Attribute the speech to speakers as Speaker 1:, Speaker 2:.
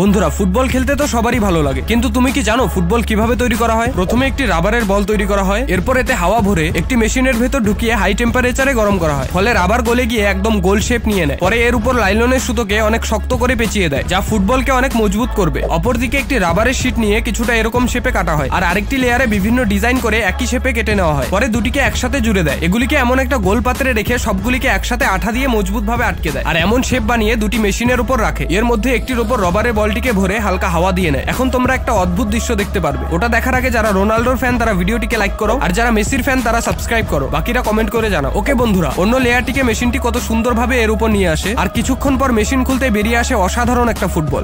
Speaker 1: বন্ধুরা, ফুটবল খেলতে তো সবারই ভালো লাগে। কিন্তু তুমি কি জানো ফুটবল কীভাবে তৈরি করা হয়? প্রথমে একটি রাবারের বল তৈরি করা হয়, এরপর এতে হাওয়া ভরে একটি মেশিনের ভেতর ঢুকিয়ে হাই টেম্পারেচারে গরম করা হয়। ফলে রাবার গলে গিয়ে একদম গোল শেপ নিয়ে নেয়। পরে এর উপর লাইলনের সুতোকে অনেক শক্ত করে পেঁচিয়ে দেয়, যা ফুটবলকে অনেক মজবুত করবে। অপরদিকে একটি রাবারের শিট নিয়ে কিছুটা এরকম শেপে কাটা হয়, আর আরেকটি লেয়ারে বিভিন্ন ডিজাইন করে একই শেপে কেটে নেওয়া হয়। পরে দুটিকে একসাথে জুড়ে দেয়। এগুলিকে এমন একটা গোল পাত্রে রেখে সবগুলিকে একসাথে আঠা দিয়ে মজবুত ভাবে আটকে দেয়। আর এমন শেপ বানিয়ে দুটি মেশিনের উপর রাখে। এর মধ্যে একটির উপর রবারের বলটিকে ভরে হালকা হাওয়া দিয়ে নেয়। এখন তোমরা একটা অদ্ভুত দৃশ্য দেখতে পারবে। ওটা দেখার আগে যারা রোনাল্ডোর ফ্যান তারা ভিডিওটিকে লাইক করো, আর যারা মেসির ফ্যান তারা সাবস্ক্রাইব করো। বাকিরা কমেন্ট করে জানাও। ওকে বন্ধুরা, অন্য লেয়ারটিকে মেশিনটি কত সুন্দরভাবে এর উপর নিয়ে আসে, আর কিছুক্ষণ পর মেশিন খুলতে বেরিয়ে আসে অসাধারণ একটা ফুটবল